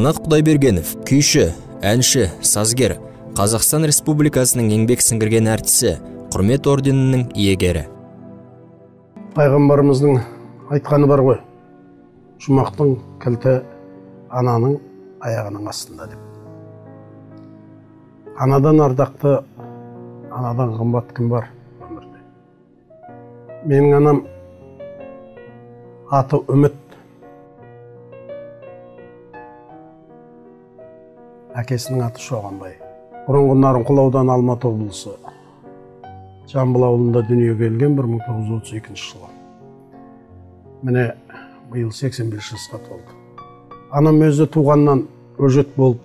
қанат құдайбергенов күйші әнші сазгер қазақстан республикасының еңбек сіңірген әртісі құрмет орденінің иегері. Пайғамбарымыздың айтқаны бар ғой. Жұмақтың кілті ананың аяғының астында деп. Анадан ардақты анадан қымбат кім бар өмірде? Менің анам аты үміт. Әкесінің аты шоғанбай. Бұрынғы нарынқол ауданы алматы облысы. Жамбыл ауылында дүниеге келген 1932 жылы. Міне биыл 85 жасқа толды. Анам өзі туғаннан өжет болып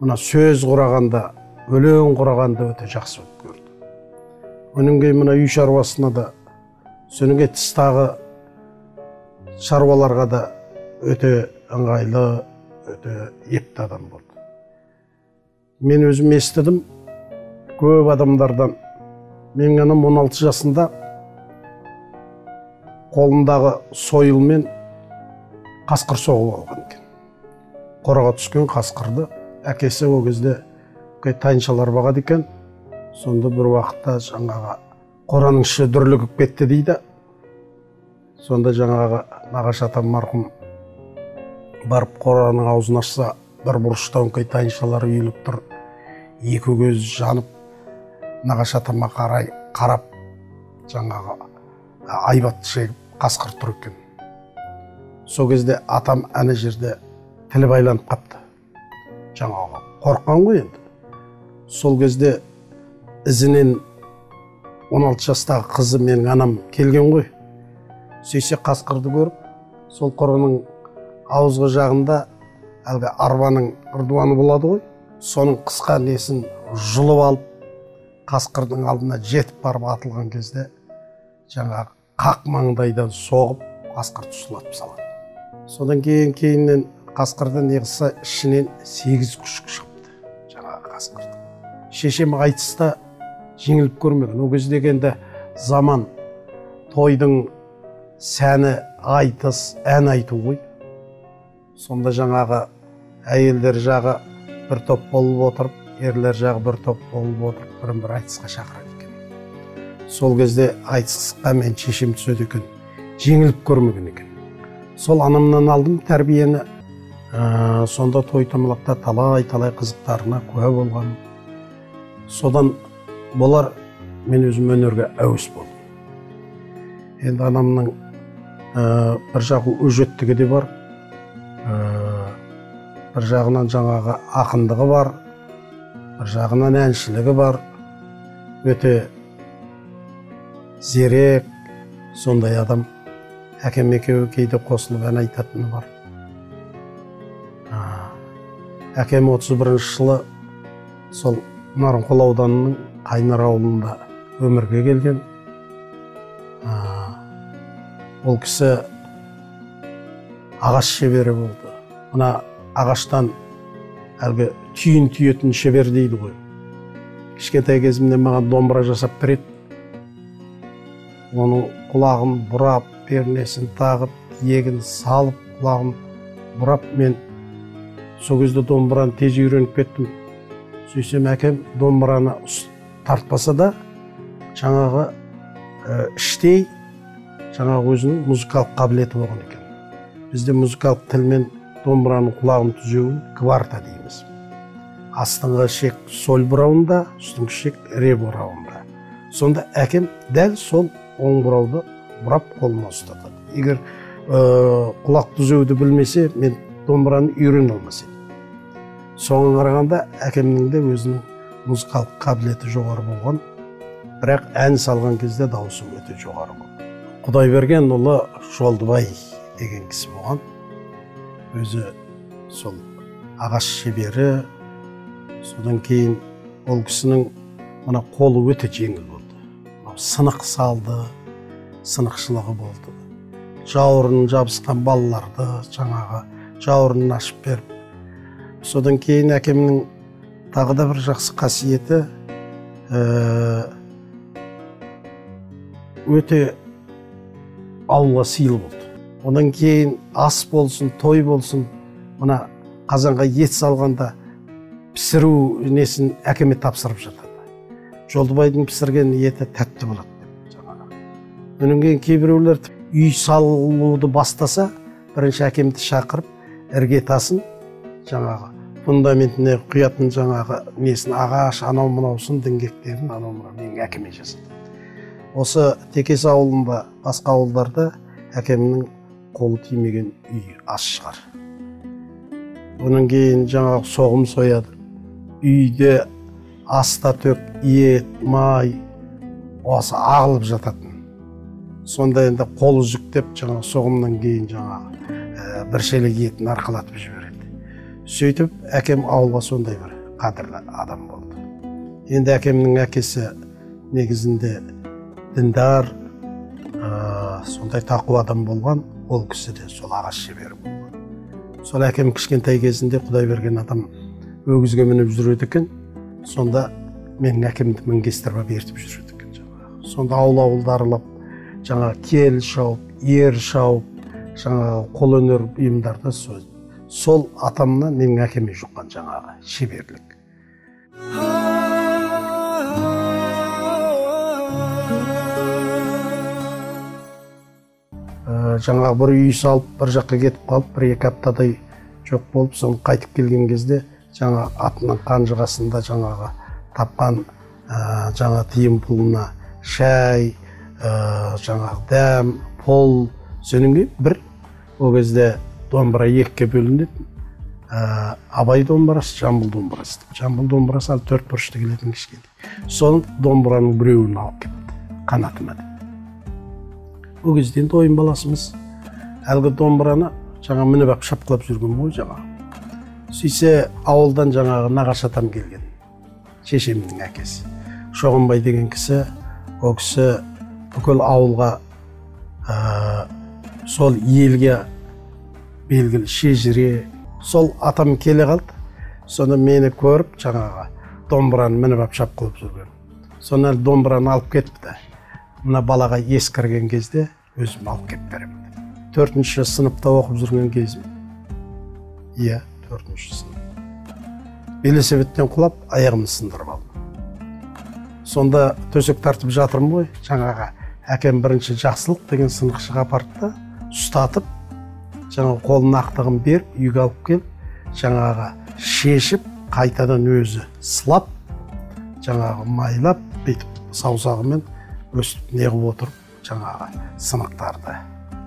мына сөз құрағанда өлең құрағанда өте жақсы көрді. Одан кейін мына үй шаруасына да содан кейін тыстағы шаруаларға да өте ыңғайлы өте епті адам болды мен өзім естідім көп адамдардан менің анам 16 жасында қолындағы сойылмен қасқыр соғып алған екен қораға түскен қасқырды әкесі ол кезде тайыншалар бағады екен сонда бір уақытта жаңағы қораның іші дүрлігіп кетті дейді сонда жаңағы нағашы атам марқұм барып қораның аузын ашса бір бұрышта өңкей тайыншалар үйіліп тұр. Екі көзі жанып нағашы атама қарай қарап жаңағы айбатты шегіп қасқыр тұр екен. Сол кезде атам ана жерде тілі байланып қапты. Жаңағы қорыққан ғой енді. Сол кезде ізінен 16 жастағы қызы менің анам келген ғой. Сөйтсе қасқырды көріп сол қораның ауызғы жағында әлгі арбаның ырдуаны болады ғой. Соның қысқа несін жұлып алып қасқырдың алдына жетіп барып атылған кезде жаңағы қақ маңдайдан соғып қасқырды сұлатып салады. Содан кейін кейіннен қасқырды не ішінен сегіз күшік шығыпты жаңағы қасқырды шешем айтыста жеңіліп көрмеген. Ол кездегі енді заман тойдың сәні айтыс ән айту ғой. Сонда жаңағы әйелдер жағы бір топ болып отырып ерлер жағы бір топ болып отырып бірін бірі айтысқа шақырады екен. Сол кезде айтысқа мен шешем түседі екен жеңіліп көрмеген екен. Сол анамнан алдым тәрбиені. Ә, сонда той томалақта талай талай қызықтарына куә болған содан болар мен өзім өнерге әуес болдым. Енді анамның ә, бір жағы өжеттігі де бар бір жағынан жаңағы ақындығы бар бір жағынан әншілігі бар. Өте зерек сондай адам. Әкем екеуі кейде қосылып ән айтатыны бар. Әкем 31 жылы сол нарынқол ауданының қайнар ауылында өмірге келген. Ол кісі ағаш шебері болды. Мына ағаштан әлгі түйін түйетін шебер дейді ғой. Кішкентай кезімде маған домбыра жасап береді. Оның құлағын бұрап пернесін тағып егін салып құлағын бұрап мен сол кезде домбыраны тез үйреніп кеттім. Сөйтсем әкем домбыраны тартпаса да жаңағы ә, іштей жаңағы өзінің музыкалық қабілеті болған екен. Бізде музыкалық тілмен домбыраның құлағын түзеуін кварта дейміз астыңғы шек соль бұрауында үстіңгі шек ре бұрауында сонда әкем дәл сол оң бұрауды бұрап қолыма ұстатады егер ә, құлақ түзеуді білмесе мен домбыраны үйрене алмас едім соған қарағанда әкемнің де өзінің музыкалық қабілеті жоғары болған бірақ ән салған кезде дауысы өте жоғары болды құдайбергенұлы жолдыбай деген кісі болған. Өзі сол ағаш шебері. Содан кейін ол кісінің мына қолы өте жеңіл болды. Сынық салды сынықшылығы болды. Жауырын жабысқан балаларды жаңағы жауырынын ашып беріп. Содан кейін әкемнің тағы да бір жақсы қасиеті ә, өте ауылға сыйлы болды. Одан кейін ас болсын той болсын мына қазанға ет салғанда пісіру несін әкеме тапсырып жатады. Жолдыбайдың пісірген еті тәтті болады деп жаңағы. Одан кейін кейбіреулер үй салуды бастаса бірінші әкемді шақырып іргетасын жаңағы фундаментіне құятын жаңағы несін ағаш анау мынаусын діңгектерін анау мынау менің әкеме жасады осы текес ауылында басқа ауылдарда әкемнің қолы тимеген үй аз шығар. Одан кейін жаңағы соғым сояды. Үйде аста төк ет май осы ағылып жататын. Сонда енді қолы жүктеп жаңағы соғымнан кейін жаңағы ә, бір шелек етін арқалатып жібереді. Сөйтіп әкем ауылға сондай бір қадірлі адам болды. Енді әкемнің әкесі негізінде діндар сондай тақуа адам болған ол кісі де сол ағаш шебері болған. Сол әкем кішкентай кезінде құдай берген адам өгізге мініп жүреді екен сонда менің әкемді мінгестіріп алып ертіп жүреді екен сонда ауыл ауылды аралап жаңағы кел шауып ер шауып жаңағы қолөнер бұйымдарды сол атамнан менің әкеме жұққан жаңағы шеберлік. Жаңағы бір үй салып бір жаққа кетіп қалып бір екі аптадай жоқ болып соны қайтып келген кезде жаңа атының қанжығасында жаңағы тапқан ә, жаңа тиын пұлына шай ә, жаңағы дәм пұл содан кейін бір. Ол кезде домбыра екіге бөлінеді. Ә, абай домбырасы жамбыл домбырасы деп. Жамбыл домбырасы ал төрт бұрышты келетін кішкентай. Сол домбыраның біреуін алып келіпті қанатыма деп. Ол кезде енді ойын баласымыз әлгі домбыраны жаңа мініп алып шапқылап жүрген ғой жаңағы сөйтсе ауылдан жаңағы нағашы атам келген шешемнің әкесі шоғынбай деген кісі ол кісі бүкіл ауылға сол елге белгілі шежіре сол атам келе қалды соны мені көріп жаңағы домбыраны мініп алып шапқылап жүрген соны домбыраны алып кетіпті мына балаға ескірген кезде өзім алып келіп беремін төртінші сыныпта оқып жүрген кезім иә төртінші сынып велосипедтен құлап аяғымды сындырып алдым сонда төсек тартып жатырмын ғой жаңағы әкем бірінші жақсылық деген сынықшыға апарды да ұстатып жаңағы қолына ақтығын беріп үйге алып келіп жаңағы шешіп қайтадан өзі сылап жаңағы майлап бүйтіп саусағымен өстіп неғып отырып жаңағы сынықтарды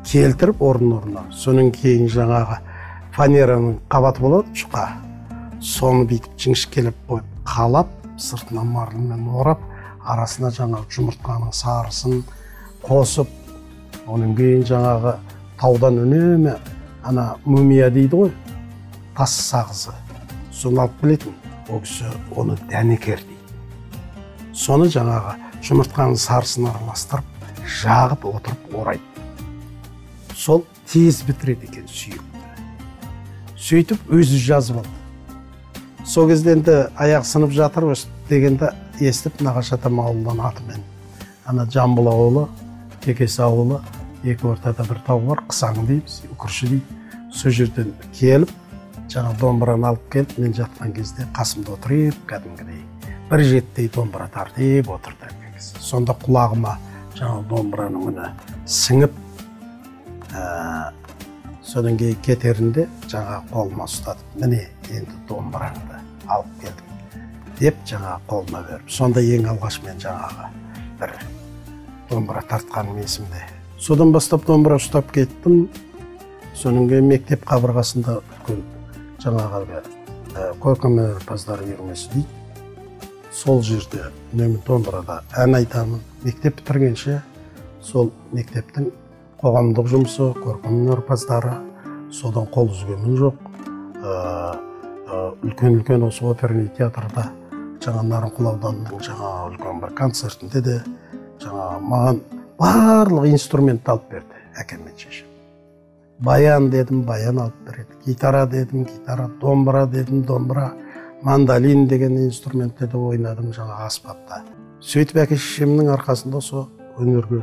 келтіріп орын орнына содан кейін жаңағы фанераның қабаты болады жұқа. Соны бүйтіп жіңішкелеп қойып қалап сыртынан марльмен орап арасына жаңағы жұмыртқаның сарысын қосып одан кейін жаңағы таудан үнемі ана мумия дейді ғой тас сағызы. Соны алып келетін. Ол кісі оны дәнекер дейді. Соны жаңағы жұмыртқаның сарысын араластырып жағып отырып орайды. Сол тез бітіреді екен сүйекті. Сөйтіп өзі жазып алды. Сол кезде енді аяқ сынып жатыр дегенде естіп нағашы атам ауылдан атымен ана жамбыл ауылы текес ауылы екі ортада бір тау бар қысаң дейміз үкірші дейді сол жерден келіп жаңа домбыраны алып келіп мен жатқан кезде қасымда отырып кәдімгідей бір жетідей домбыра тартып отырды. Сонда құлағыма жаңағы домбыраның үні сіңіп ә, содан кейін кетерінде жаңа қолыма ұстатып міне енді домбыраңды алып келдім деп жаңа қолыма беріп сонда ең алғаш мен жаңағы бір домбыра тартқаным есімде содан бастап домбыра ұстап кеттім содан кейін мектеп қабырғасында үлкен жаңағы көркемөнерпаздар үйірмесі дейді сол жерде үнемі домбырада ән айтамын. Мектеп бітіргенше сол мектептің қоғамдық жұмысы көркем өнерпаздары содан қол үзгенім жоқ. Үлкен үлкен осы оперный театрда жаңа нарынқұл ауданының жаңа үлкен бір концертінде де жаңа маған барлық инструментті алып берді әкем мен шешем баян дедім баян алып береді гитара дедім гитара домбыра дедім домбыра. Мандолин деген инструментте де ойнадым жаңағы аспапта. Сөйтіп әке шешемнің арқасында сол өнерге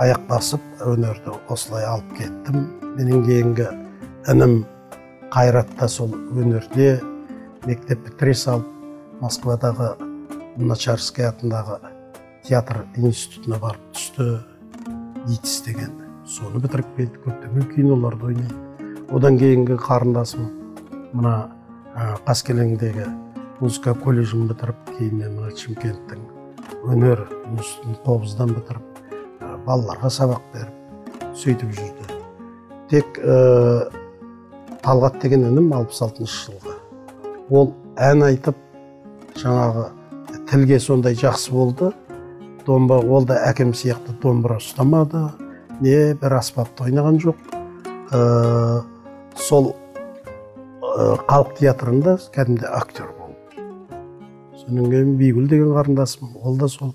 аяқ басып өнерді осылай алып кеттім. Менен кейінгі інім қайрат та сол өнерде мектеп бітіре салып москвадағы луначарский атындағы театр институтына барып түсті. итс деген соны бітіріп келді. Көптеген киноларда ойнайды одан кейінгі қарындасым мына қаскелеңдегі музыка колледжін бітіріп кейіннен мына шымкенттің өнер институтын қобыздан бітіріп балаларға сабақ беріп сөйтіп жүрді. Тек ә, талғат деген інім алпыс алтыншы жылғы. Ол ән айтып жаңағы тілге сондай жақсы болды. Домба ол да әкем сияқты домбыра ұстамады. Не бір аспапты ойнаған жоқ. Ә, сол халық театрында кәдімгі актер болды содан кейін бигүл деген қарындасым ол да сол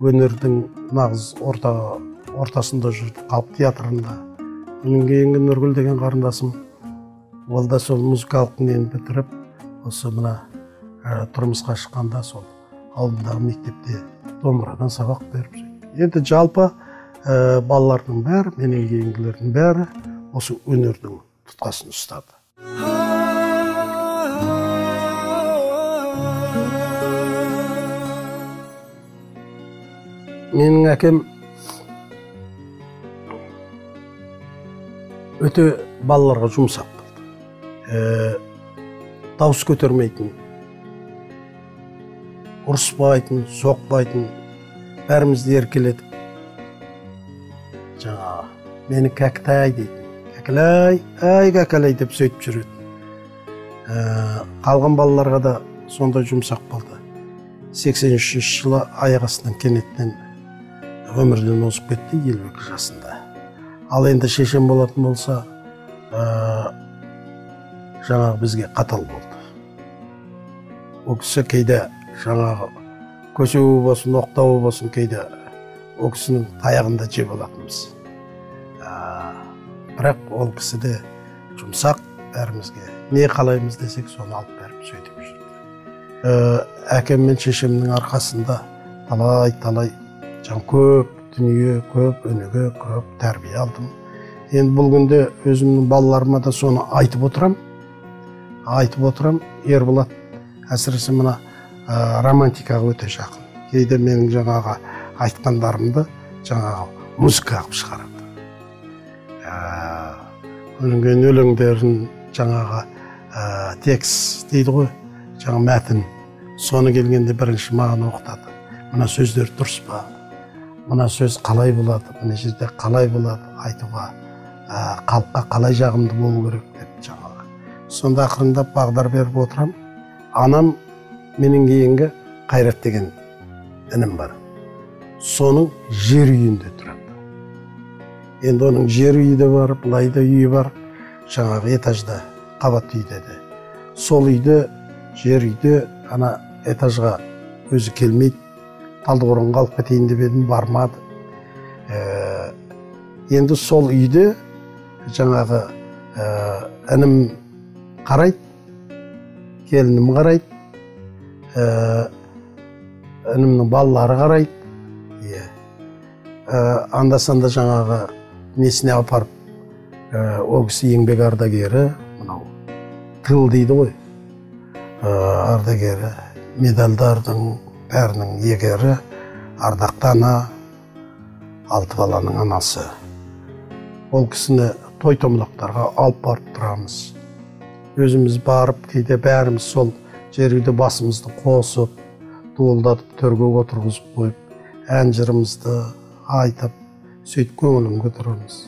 өнердің нағыз орта ортасында жүрді халық театрында. Одан кейінгі нұргүл деген қарындасым ол да сол музыкалық нені бітіріп осы мына ә, тұрмысқа шыққанда сол алдындағы мектепте домбырадан сабақ беріп енді жалпы ә, балалардың бәрі менен кейінгілердің бәрі осы өнердің тұтқасын ұстады. Менің әкем өте балаларға жұмсақ болды ә, дауыс көтермейтін ұрыспайтын соқпайтын бәрімізді еркелетіп. Жаңағы мені кәкітай дейтін. Кәкілай әй кәкілай деп сөйтіп жүретін. Ә, қалған балаларға да сондай жұмсақ болды. 83 жылы аяқ астынан кенеттен өмірден озып кетті елу екі жасында. Ал енді шешем болатын болса ә, жаңағы бізге қатал болды. Ол кісі кейде жаңағы көсеуі болсын оқтауы болсын кейде ол кісінің таяғын да жеп алатынбыз ә, бірақ ол кісі де жұмсақ бәрімізге не қалаймыз десек соны алып беріп сөйтіп жүрді. Ә, әкем мен шешемнің арқасында талай талай көп дүние көп өнеге көп тәрбие алдым. Енді бұл күнде өзімнің балаларыма да соны айтып отырам. Айтып отырам. Ерболат әсіресе мына ә, романтикаға өте жақын. Кейде менің жаңағы айтқандарымды жаңағы музыка қылып шығарады. Ә, кейін өлеңдерін жаңағы ә, текст дейді ғой жаңа мәтін. Соны келгенде бірінші маған оқытады. Мына сөздер дұрыс па? Мына сөз қалай болады мына жерде қалай болады айтуға халыққа қалай жағымды болу керек деп жаңағы. Сонда ақырындап бағдар беріп отырам. Анам менен кейінгі қайрат деген інім бар. Соның жер үйінде тұрады. Енді оның жер үйі де бар былай да үйі бар. Жаңағы этажда қабат үйде де сол үйде жер үйде ана этажға өзі келмейді. Талдықорғанға алып кетейін деп едім бармады ә, енді сол үйде жаңағы ә, інім қарайды келінім қарайды ә, інімнің балалары қарайды. Иә. Ә, анда санда жаңағы несіне апарып ә, ол кісі еңбек ардагері мынау тыл дейді ғой. Ә, ардагері медальдардың бәрінің иегері ардақты ана алты баланың анасы. Ол кісіні той томалақтарға алып барып тұрамыз. Өзіміз барып кейде бәріміз сол жер үйде басымызды қосып дуылдатып төрге отырғызып қойып ән жырымызды айтып сөйтіп көңілін көтереміз.